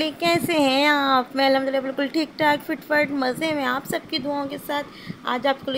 कैसे हैं आप? मैं अलहमदिल्ला बिल्कुल ठीक ठाक फिट फट मज़े में आप सबकी दुआओं के साथ आज आपको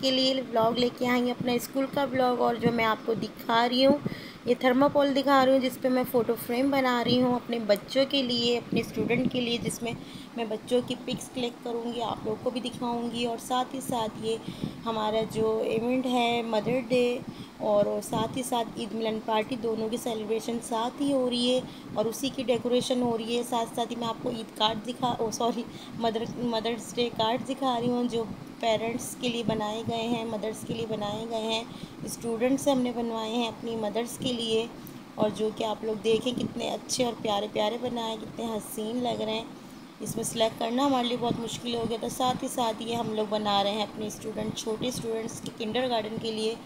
के लिए ब्लॉग लेके आएँगे अपना स्कूल का ब्लॉग और जो मैं आपको दिखा रही हूँ। ये थर्माकोल दिखा रही हूँ जिस पे मैं फ़ोटो फ्रेम बना रही हूँ अपने बच्चों के लिए, अपने स्टूडेंट के लिए, जिसमें मैं बच्चों की पिक्स क्लिक करूँगी, आप लोग को भी दिखाऊँगी और साथ ही साथ ये हमारा जो इवेंट है मदर डे और साथ ही साथ ईद मिलन पार्टी दोनों की सेलिब्रेशन साथ ही हो रही है और उसी की डेकोरेशन हो रही है। साथ साथ ही मैं आपको ईद कार्ड दिखा, ओ sorry mother mother's day card दिखा रही हूँ, जो पेरेंट्स के लिए बनाए गए हैं मदर्स के लिए बनाए गए हैं। स्टूडेंट्स से हमने बनवाए हैं अपनी मदर्स के लिए और जो कि आप लोग देखें कितने अच्छे और प्यारे प्यारे बनाए, कितने हसीन लग रहे हैं। इसमें सेलेक्ट करना हमारे लिए बहुत मुश्किल हो गया था। साथ ही साथ ये हम लोग बना रहे हैं अपने स्टूडेंट छोटे स्टूडेंट्स के किंडर गार्डन के लिए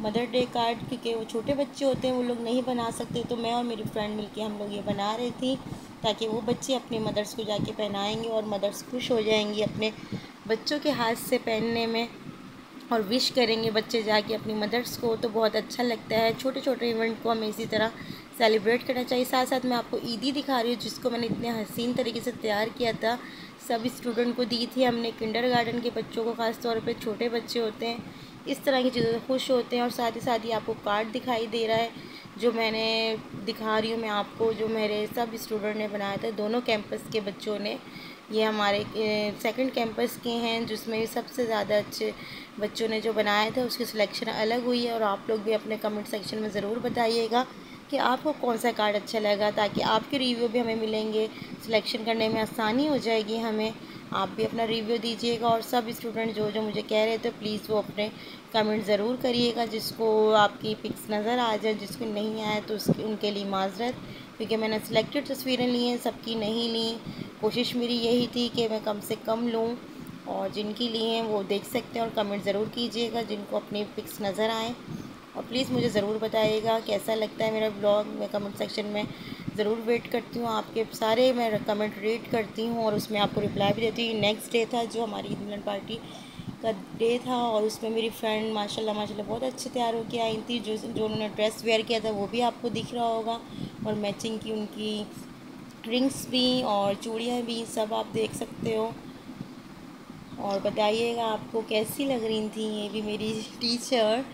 मदर डे कार्ड क्योंकि वो छोटे बच्चे होते हैं, वो लोग नहीं बना सकते। तो मैं और मेरी फ्रेंड मिलके हम लोग ये बना रही थी, ताकि वो बच्चे अपने मदर्स को जाके पहनाएँगे और मदर्स खुश हो जाएँगी अपने बच्चों के हाथ से पहनने में और विश करेंगे बच्चे जाके अपनी मदर्स को। तो बहुत अच्छा लगता है। छोटे छोटे इवेंट को हमें इसी तरह सेलिब्रेट करना चाहिए। साथ साथ मैं आपको ईदी दिखा रही हूँ, जिसको मैंने इतने हसीन तरीके से तैयार किया था। सब स्टूडेंट को दी थी हमने किंडर गार्डन के बच्चों को ख़ास तौर पे छोटे बच्चे होते हैं। इस तरह की चीज़ों से खुश होते हैं और साथ ही साथ ही आपको कार्ड दिखाई दे रहा है, जो मैंने दिखा रही हूँ मैं आपको, जो मेरे सब स्टूडेंट ने बनाया था। दोनों कैंपस के बच्चों ने। ये हमारे सेकंड कैंपस के हैं, जिसमें सबसे ज़्यादा अच्छे बच्चों ने जो बनाया था, उसकी सिलेक्शन अलग हुई है और आप लोग भी अपने कमेंट सेक्शन में ज़रूर बताइएगा। कि आपको कौन सा कार्ड अच्छा लगा ताकि आपके रिव्यू भी हमें मिलेंगे सिलेक्शन करने में आसानी हो जाएगी हमें। आप भी अपना रिव्यू दीजिएगा और सब स्टूडेंट जो जो मुझे कह रहे थे प्लीज़ वो अपने कमेंट ज़रूर करिएगा जिसको आपकी पिक्स नज़र आ जाए, जिसको नहीं आए तो उसकी, उनके लिए माजरत। क्योंकि मैंने सिलेक्टेड तस्वीरें ली हैं, सबकी नहीं ली। कोशिश मेरी यही थी कि मैं कम से कम लूँ और जिनकी लिए हैं वो देख सकते हैं और कमेंट ज़रूर कीजिएगा जिनको अपनी पिक्स नज़र आएँ। और प्लीज़ मुझे ज़रूर बताइएगा, कैसा लगता है मेरा ब्लॉग मैं कमेंट सेक्शन में ज़रूर वेट करती हूँ, आपके सारे मैं कमेंट रीड करती हूँ और उसमें आपको रिप्लाई भी देती हूँ। नेक्स्ट डे था जो हमारी ईद मिलन पार्टी का डे था और उसमें मेरी फ्रेंड माशाल्लाह माशाल्लाह बहुत अच्छे तैयार होकर आई थी। जो जो उन्होंने ड्रेस वेयर किया था वो भी आपको दिख रहा होगा और मैचिंग की उनकी रिंग्स भी और चूड़ियाँ भी सब आप देख सकते हो। और बताइएगा आपको कैसी लग रही थी ये भी मेरी टीचर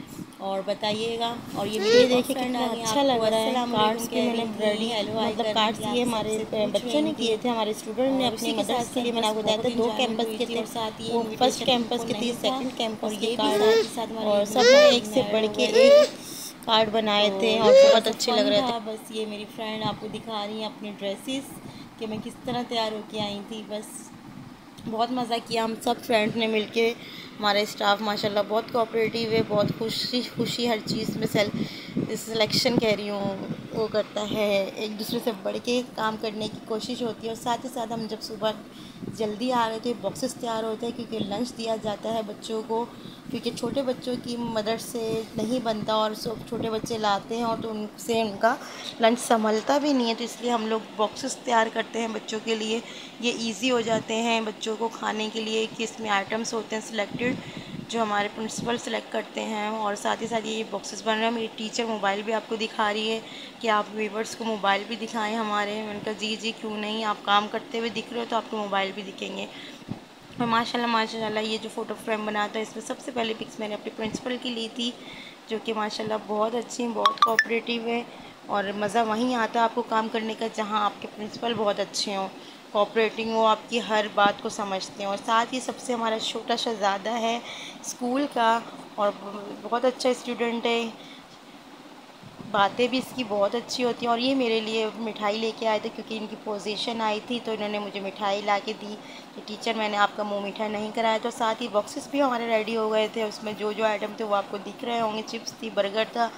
और बताइएगा। और ये वीडियो देखिए कितना अच्छा लग रहा है। कार्ड्स भी मैंने मतलब कार्ड्स ये हमारे बच्चों ने किए थे हमारे स्टूडेंट ने अपने मदर्स के लिए मैंने आपको बताया था। दो कैंपस के थे। साथ ये फ़र्स्ट कैंपस के थे। सेकंड कैंपस के कार्ड और सब एक से बढ़ के एक कार्ड बनाए थे और बहुत अच्छे लग रहे थे। बस ये मेरी फ्रेंड आपको दिखा रही है अपनी ड्रेसेस कि मैं किस तरह तैयार होकर आई थी। बस बहुत मज़ा किया हम सब फ्रेंड्स ने मिलके। हमारे स्टाफ माशाल्लाह बहुत कोऑपरेटिव है, बहुत खुशी खुशी हर चीज़ में सेल सिलेक्शन कह रही हूँ, वो करता है। एक दूसरे से बढ़ के काम करने की कोशिश होती है और साथ ही साथ हम जब सुबह जल्दी आ रहे थे बॉक्सेस तैयार होते हैं, क्योंकि लंच दिया जाता है बच्चों को क्योंकि छोटे बच्चों की मदद से नहीं बनता और सब छोटे बच्चे लाते हैं और तो उनसे उनका लंच संभलता भी नहीं है तो इसलिए हम लोग बॉक्सेस तैयार करते हैं बच्चों के लिए। ये इजी हो जाते हैं बच्चों को खाने के लिए कि इसमें आइटम्स होते हैं सिलेक्टेड जो हमारे प्रिंसिपल सेलेक्ट करते हैं। और साथ ही साथ ये बॉक्सेस बन रहे हैं। मेरी टीचर मोबाइल भी आपको दिखा रही है कि आप व्यूवर्स को मोबाइल भी दिखाएँ हमारे। मैंने कहा जी जी, क्यों नहीं? आप काम करते हुए दिख रहे हो तो आपको मोबाइल भी दिखेंगे। और माशाल्लाह माशाल्लाह, ये जो फ़ोटो फ्रेम बना था इसमें सबसे पहले पिक्स मैंने अपने प्रिंसिपल की ली थी, जो कि माशाल्लाह बहुत अच्छी हैं, बहुत कोऑपरेटिव है, और मज़ा वहीं आता है आपको काम करने का, जहाँ आपके प्रिंसिपल बहुत अच्छे हों। कोऑपरेटिंग वो आपकी हर बात को समझते हैं, और साथ ही सबसे हमारा छोटा शहज़ादा है स्कूल का, और बहुत अच्छा स्टूडेंट है बातें भी इसकी बहुत अच्छी होती हैं और ये मेरे लिए मिठाई लेके आए थे क्योंकि इनकी पोजीशन आई थी तो इन्होंने मुझे मिठाई ला के दी कि टीचर मैंने आपका मुँह मीठा नहीं कराया। तो साथ ही बॉक्सेस भी हमारे रेडी हो गए थे। उसमें जो जो आइटम थे वो आपको दिख रहे होंगे। चिप्स थी, बर्गर था,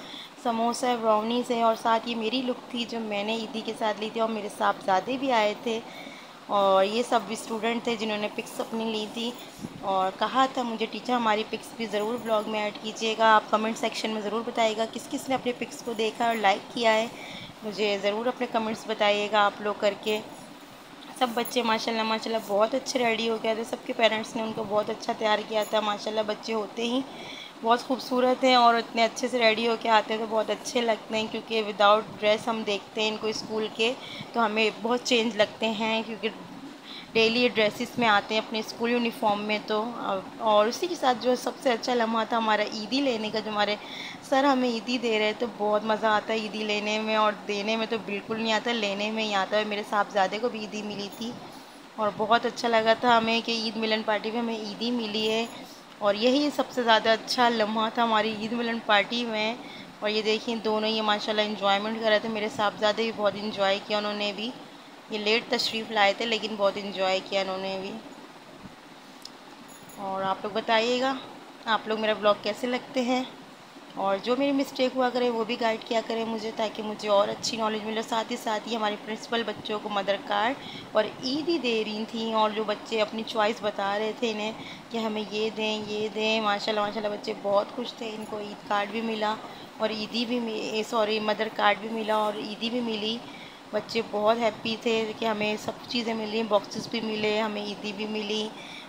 समोसा है ब्राउनीज़ है और साथ ही मेरी लुक थी जो मैंने ईदी के साथ ली थी और मेरे साहबजादे भी आए थे। और ये सब स्टूडेंट थे जिन्होंने पिक्स अपनी ली थी। और कहा था मुझे, टीचर, हमारी पिक्स भी ज़रूर ब्लॉग में ऐड कीजिएगा। आप कमेंट सेक्शन में ज़रूर बताइएगा किस किस ने अपने पिक्स को देखा और लाइक किया है। मुझे ज़रूर अपने कमेंट्स बताइएगा आप लोग करके। सब बच्चे, माशाल्लाह माशाल्लाह, बहुत अच्छे रेडी हो गए थे। सबके पेरेंट्स ने उनको बहुत अच्छा तैयार किया था। माशाल्लाह, बच्चे होते ही बहुत खूबसूरत हैं और इतने अच्छे से रेडी होके आते हैं तो बहुत अच्छे लगते हैं क्योंकि विदाउट ड्रेस हम देखते हैं इनको स्कूल के तो हमें बहुत चेंज लगते हैं क्योंकि डेली ड्रेसेस में आते हैं अपने स्कूल यूनिफॉर्म में तो। और उसी के साथ जो सबसे अच्छा लम्हा था हमारा ईदी लेने का, जो हमारे सर हमें ईदी दे रहे तो बहुत मज़ा आता है ईदी लेने में और देने में तो बिल्कुल नहीं आता, लेने में ही आता है। मेरे साहबजादे को भी ईदी मिली थी और बहुत अच्छा लगा था हमें कि ईद मिलन पार्टी में हमें ईदी मिली है। और यही सबसे ज़्यादा अच्छा लम्हा था हमारी ईद मिलन पार्टी में। और ये देखिए, दोनों ही माशाल्लाह इन्जॉयमेंट कर रहे थे। मेरे साहबजादे भी बहुत इन्जॉय किया उन्होंने भी। ये लेट तशरीफ़ लाए थे, लेकिन बहुत इन्जॉय किया उन्होंने भी। और आप लोग बताइएगा, आप लोग मेरा ब्लॉग कैसे लगते हैं? और जो मेरी मिस्टेक हुआ करे, वो भी गाइड किया करें मुझे ताकि मुझे और अच्छी नॉलेज मिले। साथ ही साथ ही हमारे प्रिंसिपल बच्चों को मदर कार्ड और ईद दे रही थी और जो बच्चे अपनी चॉइस बता रहे थे इन्हें कि हमें ये दें ये दें। माशाल्लाह माशाल्लाह, बच्चे बहुत खुश थे। इनको ईद कार्ड भी मिला और ईदी भी सॉरी मदर कार्ड भी मिला और ईदी भी मिली। बच्चे बहुत हैप्पी थे कि हमें सब चीज़ें मिली बॉक्सेस भी मिले, हमें ईदी भी मिली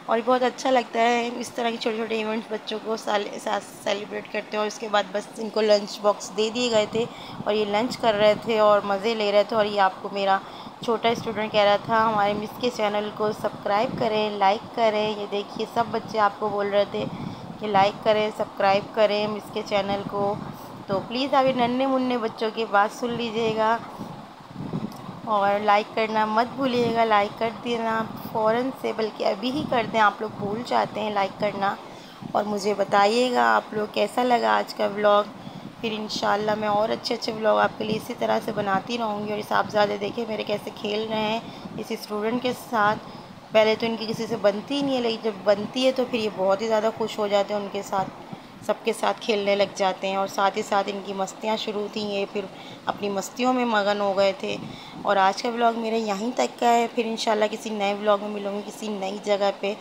और बहुत अच्छा लगता है इस तरह के छोटे छोटे इवेंट्स बच्चों को साथ सेलिब्रेट करते हैं और उसके बाद बस इनको लंच बॉक्स दे दिए गए थे और ये लंच कर रहे थे और मज़े ले रहे थे और ये आपको मेरा छोटा स्टूडेंट कह रहा था, हमारे मिस के चैनल को सब्सक्राइब करें लाइक करें, ये देखिए सब बच्चे आपको बोल रहे थे कि लाइक करें सब्सक्राइब करें मिस के चैनल को। तो प्लीज़ आप ये नन्हे मुन्ने बच्चों की बात सुन लीजिएगा। और लाइक करना मत भूलिएगा लाइक कर देना फ़ौर से, बल्कि अभी ही कर दें। आप लोग भूल जाते हैं लाइक करना। और मुझे बताइएगा आप लोग कैसा लगा आज का व्लॉग फिर इन मैं और अच्छे अच्छे व्लॉग आपके लिए इसी तरह से बनाती रहूँगी। और इस ज़्यादा देखें मेरे कैसे खेल रहे हैं इस स्टूडेंट के साथ। पहले तो इनकी किसी से बनती ही नहीं है, लेकिन जब बनती है तो फिर ये बहुत ही ज़्यादा खुश हो जाते हैं उनके साथ। सबके साथ खेलने लग जाते हैं और साथ ही साथ इनकी मस्तियाँ शुरू थी, ये फिर अपनी मस्तियों में मगन हो गए थे। और आज का ब्लॉग मेरा यहीं तक का है। फिर इन किसी नए ब्लॉग में मिलूँगी, किसी नई जगह पर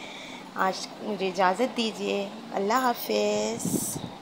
आज मुझे इजाज़त दीजिए। अल्लाह हाफिज़।